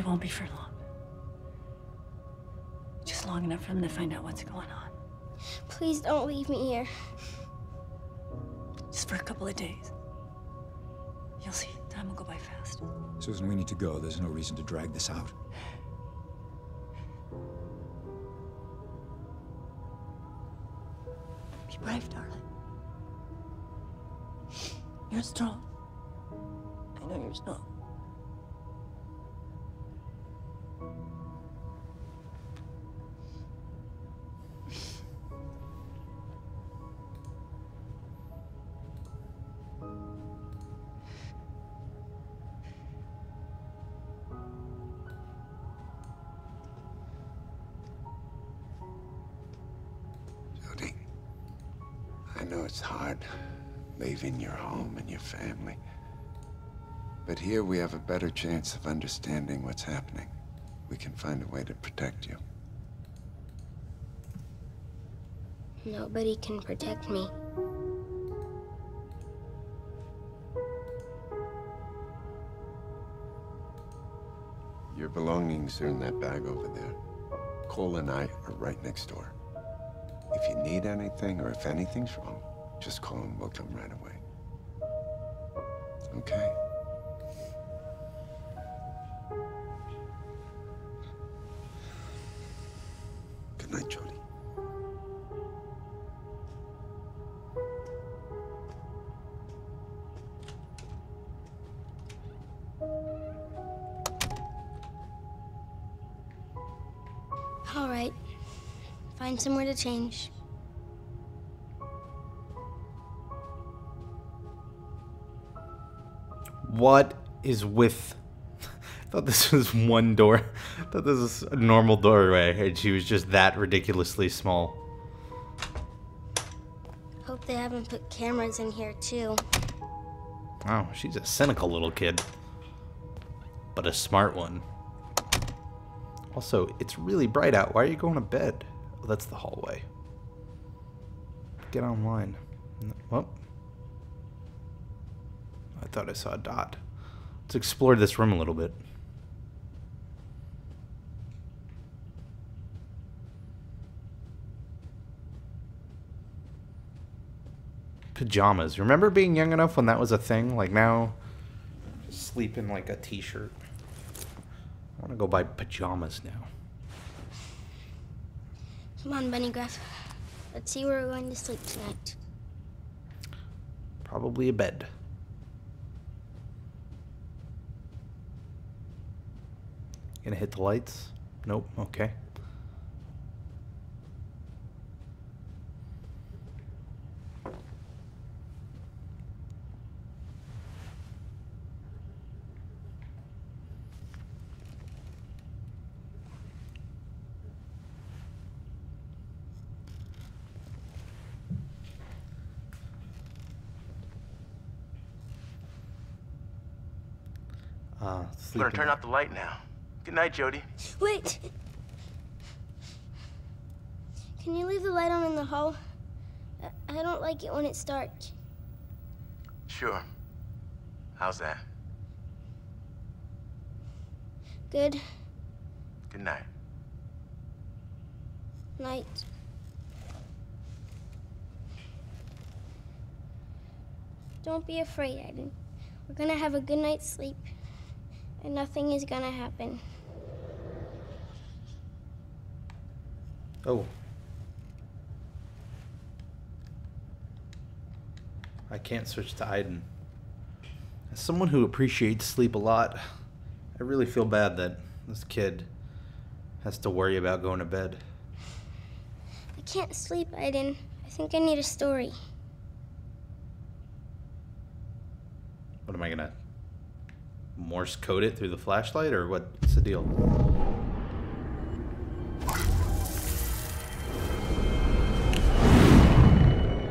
It won't be for long. Just long enough for them to find out what's going on. Please don't leave me here. Just for a couple of days. You'll see, time will go by fast. Susan, we need to go. There's no reason to drag this out. Be brave, darling. You're strong. Know it's hard leaving your home and your family. But here we have a better chance of understanding what's happening. We can find a way to protect you. Nobody can protect me. Your belongings are in that bag over there. Cole and I are right next door. If you need anything or if anything's wrong, just call and we'll come right away. Okay? Good night, Jodie. All right. Find somewhere to change. What is with? I thought this was one door. I thought this was a normal doorway, and she was just that ridiculously small. Hope they haven't put cameras in here too. Oh, she's a cynical little kid, but a smart one. Also, it's really bright out. Why are you going to bed? Oh, that's the hallway. Get online. Well, thought I saw a dot. Let's explore this room a little bit. Pajamas. Remember being young enough when that was a thing? Like now, sleep in like a t-shirt. I want to go buy pajamas now. Come on, Bunny Gruff. Let's see where we're going to sleep tonight. Probably a bed. Gonna hit the lights? Nope. Okay. Uh, I'm gonna turn out the light now. Good night, Jodie. Wait! Can you leave the light on in the hall? I, don't like it when it's dark. Sure. How's that? Good Good night. night. Don't be afraid, Aiden. We're gonna have a good night's sleep, and nothing is gonna happen. Oh. I can't switch to Aiden. As someone who appreciates sleep a lot, I really feel bad that this kid has to worry about going to bed. I can't sleep, Aiden. I think I need a story. What am I gonna Morse code it through the flashlight or what's the deal?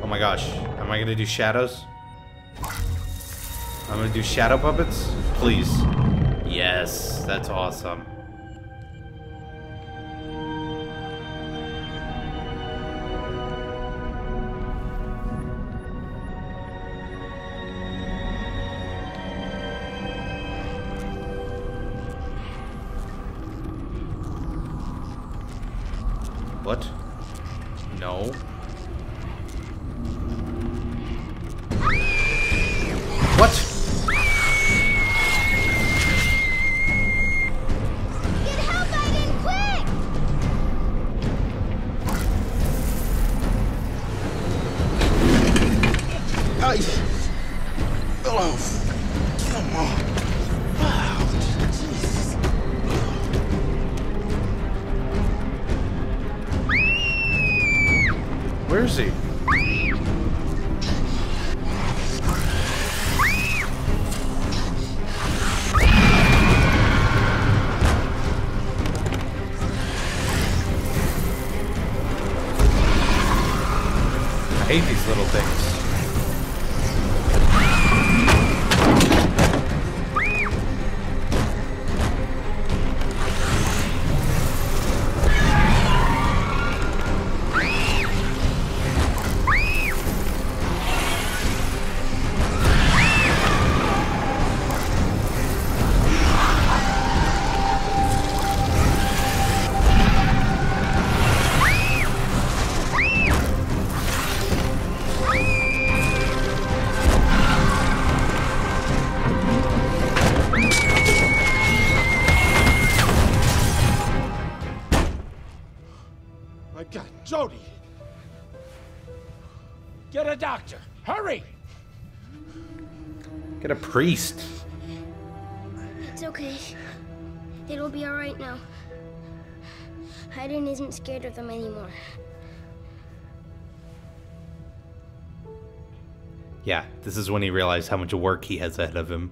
My gosh. Am I gonna do shadows? I'm gonna do shadow puppets? Please. Yes, that's awesome. Where is he? I hate these little things. Doctor! Hurry! Get a priest. It's okay. It'll be alright now. Aiden isn't scared of them anymore. Yeah, this is when he realized how much work he has ahead of him.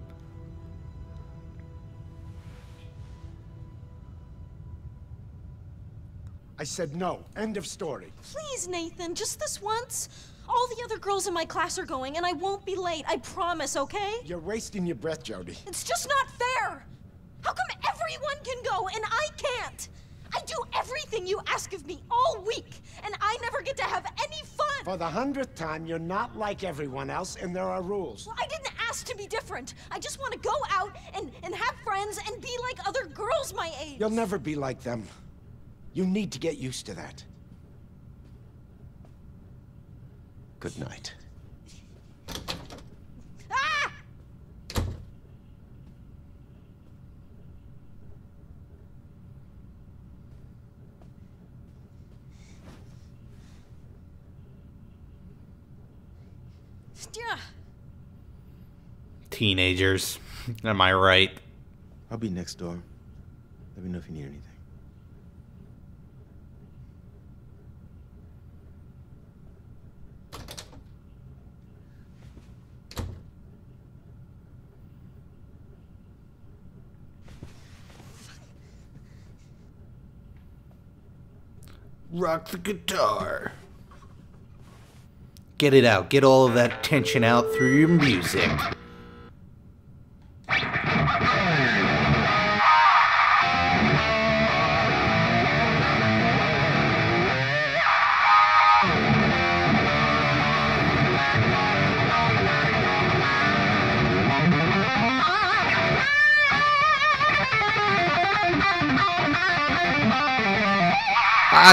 I said no. End of story. Please, Nathan, just this once. All the other girls in my class are going, and I won't be late. I promise, okay? You're wasting your breath, Jodie. It's just not fair. How come everyone can go and I can't? I do everything you ask of me all week, and I never get to have any fun. For the hundredth time, you're not like everyone else, and there are rules. Well, I didn't ask to be different. I just want to go out and, and have friends and be like other girls my age. You'll never be like them. You need to get used to that. Good night. Ah! Yeah. Teenagers. Am I right? I'll be next door. Let me know if you need anything. Rock the guitar. Get it out. Get all of that tension out through your music.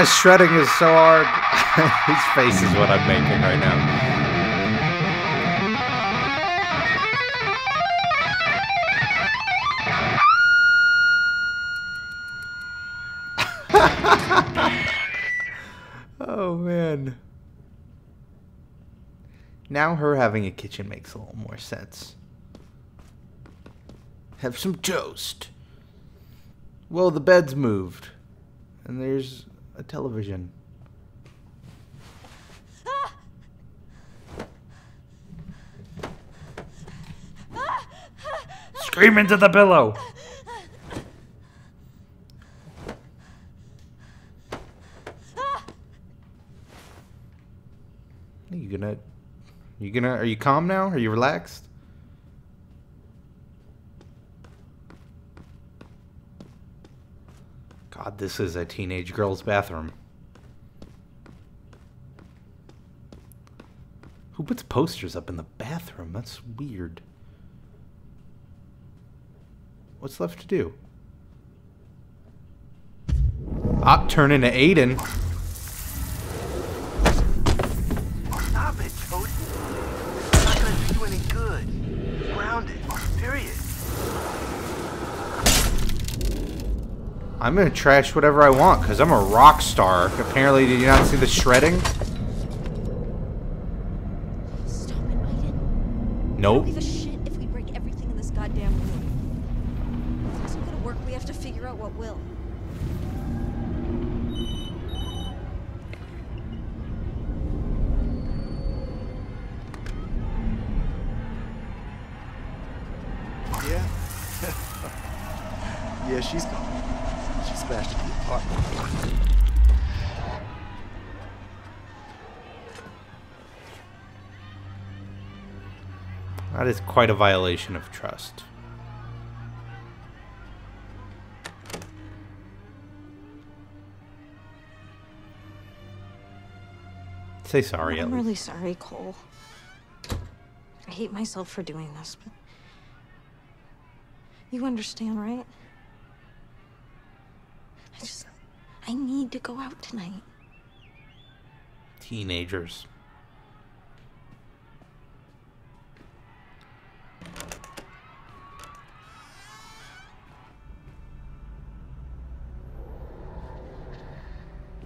Ah, shredding is so hard. His face is what I'm making right now. oh man. Now her having a kitchen makes a little more sense. Have some toast. Well, the bed's moved. And there's a television. Scream into the pillow. Are you gonna you gonna are you calm now? Are you relaxed? God, this is a teenage girl's bathroom. Who puts posters up in the bathroom? That's weird. What's left to do? Ah, turn into Aiden. I'm gonna trash whatever I want because I'm a rock star. Apparently, did you not see the shredding? Stop it, Aiden. Nope. Give a shit if we break everything in this goddamn room. If it's not gonna work, we have to figure out what will. Yeah? yeah, she's gone. She smashed the apartment. That is quite a violation of trust. Say sorry, I'm Ellie. really sorry, Cole. I hate myself for doing this, but you understand, right? I just I need to go out tonight. Teenagers.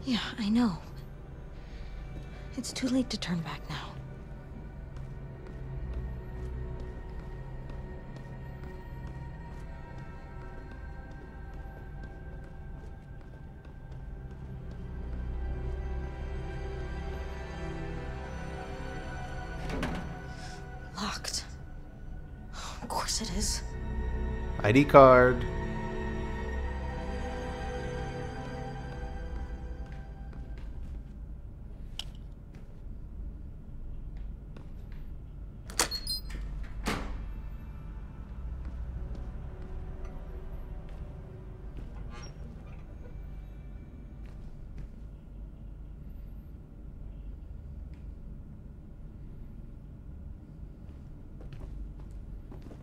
Yeah, I know. It's too late to turn back now. ID card.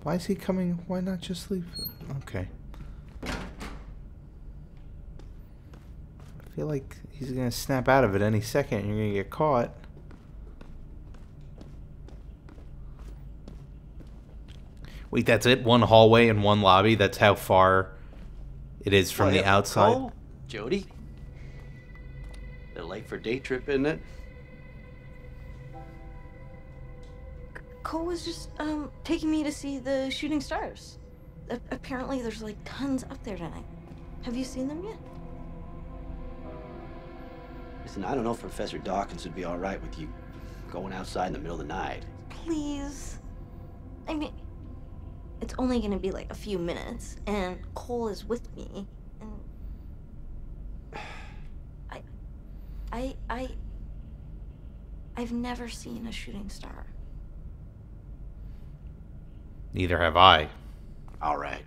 Why is he coming? Why not just leave? Okay. I feel like he's gonna snap out of it any second and you're gonna get caught. Wait, that's it? One hallway and one lobby? That's how far it is from oh, the Well, outside? Cole, Jodie. They're late for day trip, isn't it? Cole was just um taking me to see the shooting stars. A- apparently, there's like tons up there tonight. Have you seen them yet? Listen, I don't know if Professor Dawkins would be all right with you going outside in the middle of the night. Please. I mean, it's only gonna be like a few minutes, and Cole is with me, and I, I, I, I've never seen a shooting star. Neither have I. All right.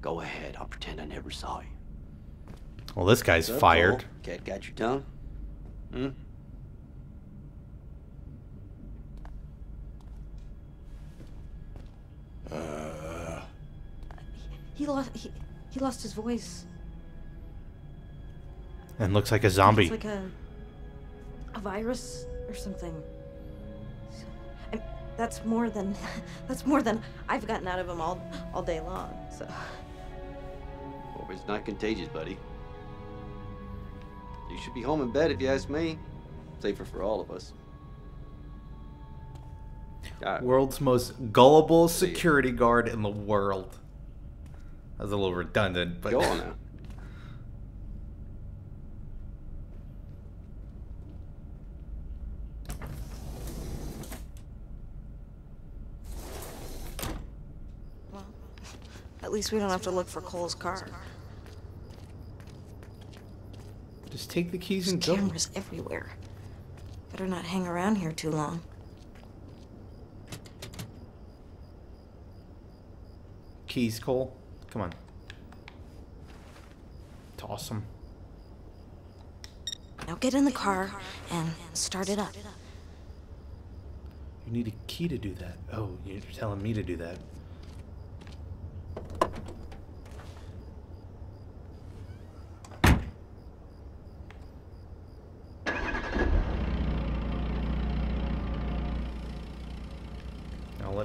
Go ahead. I'll pretend I never saw you. Well, this guy's What's up, fired. Cole? Cat got your tongue? Hmm? He lost. He, he lost his voice. And looks like a zombie. It's like a, a virus or something. And that's more than, that's more than I've gotten out of him all, all day long. So Hope it's not contagious, buddy. You should be home in bed if you ask me. Safer for all of us. All right. World's most gullible security guard in the world. That was a little redundant, but Go on now. well, at least we don't have to look for Cole's car. just take the keys There's and go. cameras everywhere. Better not hang around here too long. Keys, Cole. Come on. Toss them. Now get in the car and start it up. You need a key to do that. Oh, you're telling me to do that.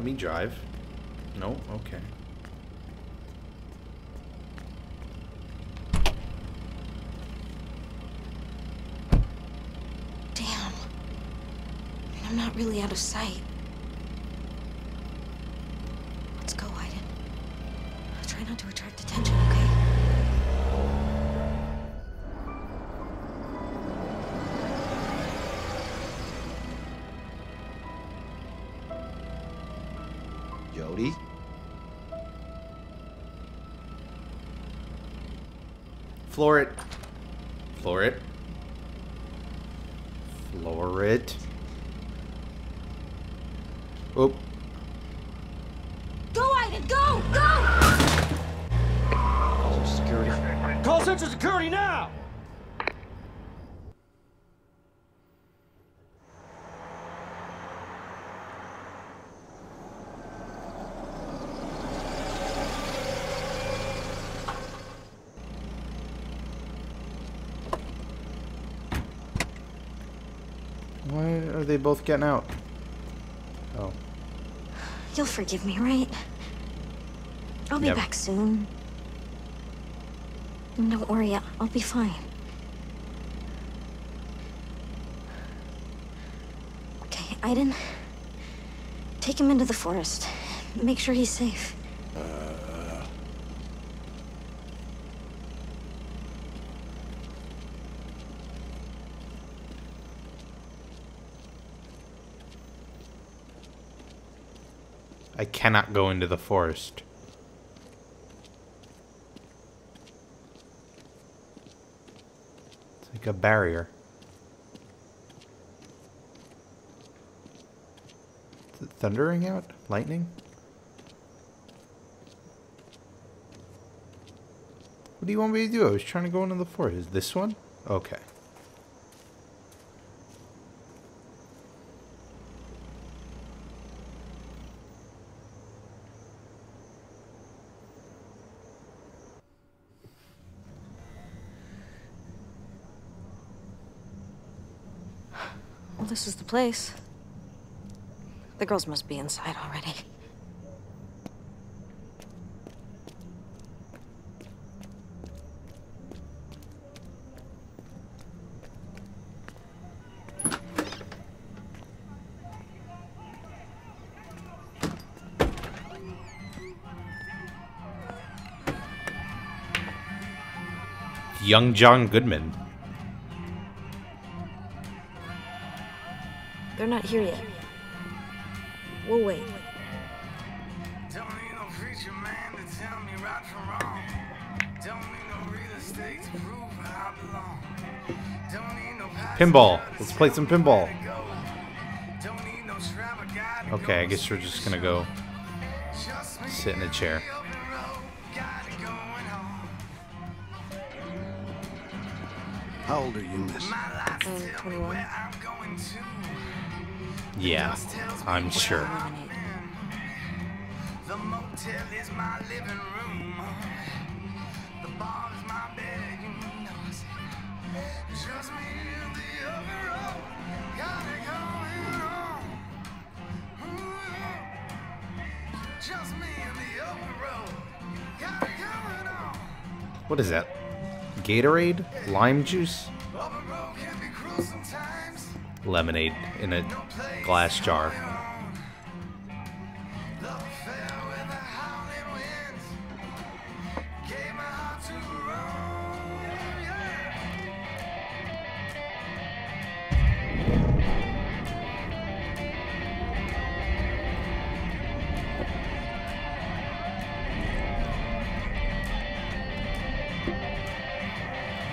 me drive. No? Okay. Damn. I mean, I'm not really out of sight. Jodie? Floor it. Floor it. Floor it. Oop. Go, Aiden, go, go! Security. Call Central Security now! Why are they both getting out? Oh. You'll forgive me, right? I'll be Yep. back soon. And Don't worry, I- I'll be fine. Okay, Aiden. Take him into the forest. Make sure he's safe. Uh, I cannot go into the forest. It's like a barrier. Is it thundering out? Lightning? What do you want me to do? I was trying to go into the forest. Is this one? Okay. This is the place. The girls must be inside already. Young John Goodman. They're not here yet. We'll wait. Don't need no preacher man to tell me right from wrong. Don't need no real estate to prove where I belong. Don't need no Pinball. Let's play some pinball. Don't need no strap of guy to Okay, I guess we're just gonna go sit in a chair. up the road, got it going on. How old are you, miss? I'm 21. Yeah, I'm sure. The motel is my living room. The bar is my bed, you know. Just me and the other road. Got it going on. Just me and the other road. Got it going on. What is that? Gatorade? Lime juice? Up a road can be cruel sometimes. Lemonade in a glass jar.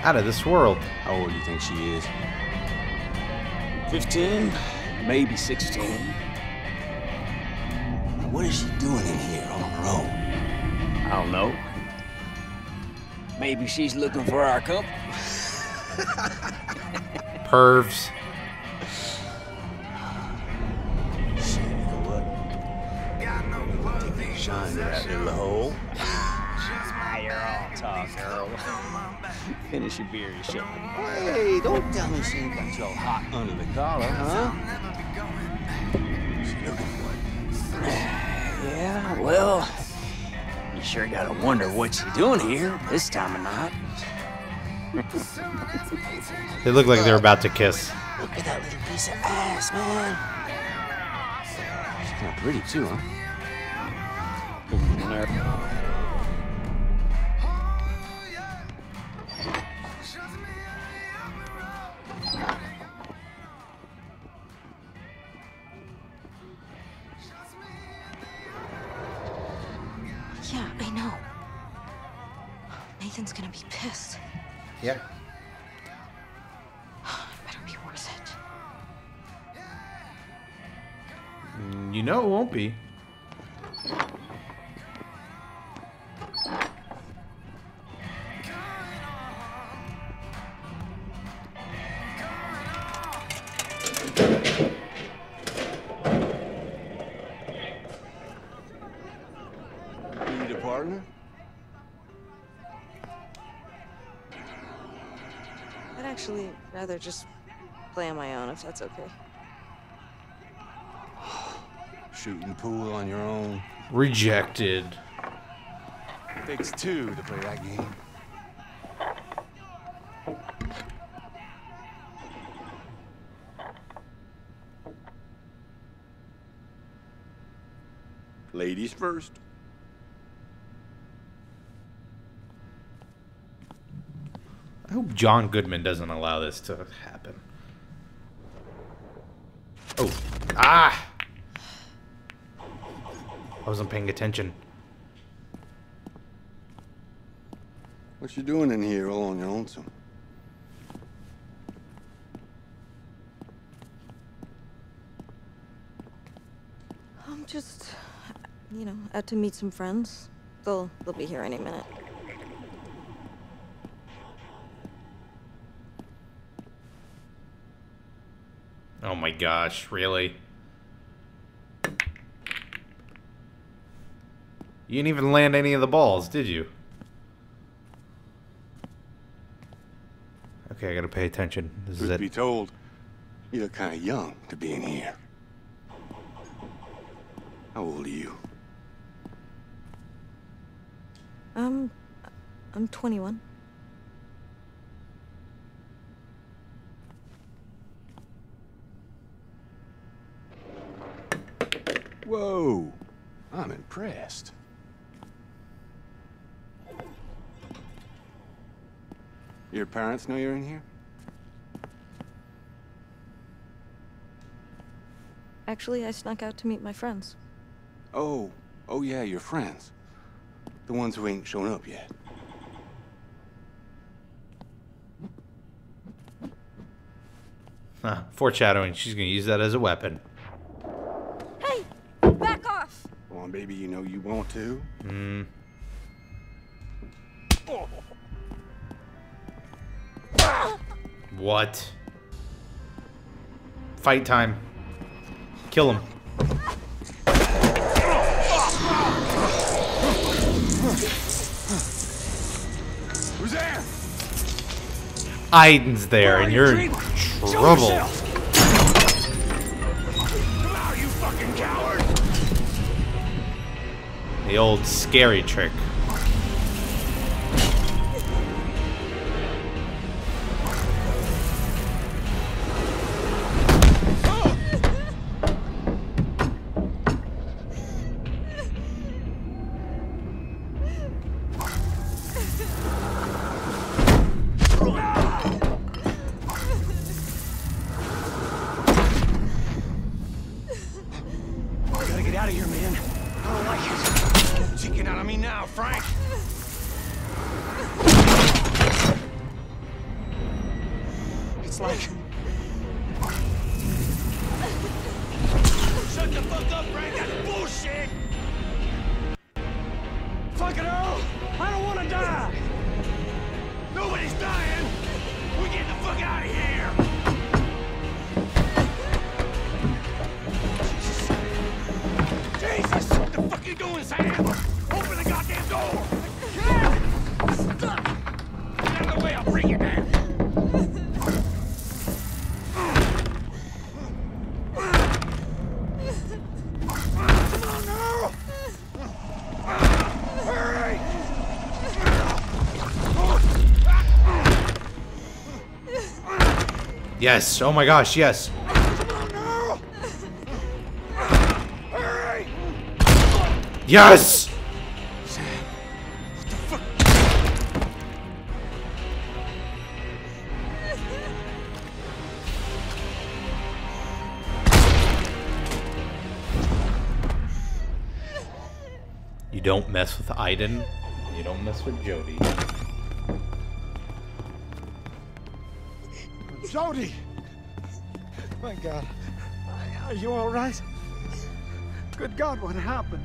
Out of this world. How old do you think she is? 15, maybe 16. What is she doing in here on her own? I don't know. Maybe she's looking for our company. Pervs. Shit, you know what? Take a shine to that little hole. You're all talk, girl. Finish your beer, you shit. Hey, don't tell me she ain't got you hot under the collar, huh? Well, you sure gotta wonder what you're doing here this time of night. they look like they're about to kiss. Look at that little piece of ass, man. She's kind of pretty too, huh? Nathan's gonna be pissed. Yeah. Better be worth it. You know it won't be. Play on my own if that's okay. Shooting pool on your own. Rejected. Takes two to play that game. Ladies first. I hope John Goodman doesn't allow this to happen. Oh. Ah! I wasn't paying attention. What you doing in here all on your own, son? I'm just, you know, out to meet some friends. They'll they'll be here any minute. Oh my gosh, really? You didn't even land any of the balls, did you? Okay, I gotta pay attention. This is Truth it. be told, you look kind of young to be in here. How old are you? Um, I'm 21. Whoa, I'm impressed. Your parents know you're in here? Actually, I snuck out to meet my friends. Oh, oh yeah, your friends. The ones who ain't shown up yet. Huh, foreshadowing. She's gonna use that as a weapon. Hey, back off! Come on, baby, you know you want to. Hmm. What? Fight time. Kill him. Who's there? Aiden's there, and you're in trouble. The old scary trick. Yes. Oh my gosh, yes. Yes! You don't mess with Aiden. You don't mess with Jodie. Jodie! My God. Are you all right? Good God, what happened?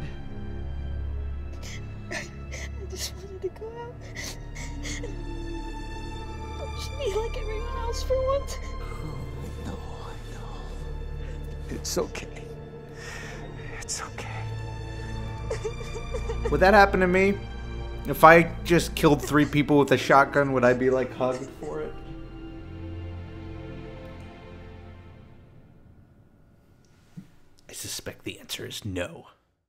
I just wanted to go out. Just be like everyone else for once. Oh, no, I know. It's okay. It's okay. Would that happen to me? If I just killed three people with a shotgun, would I be like hugged for it? Suspect the answer is no.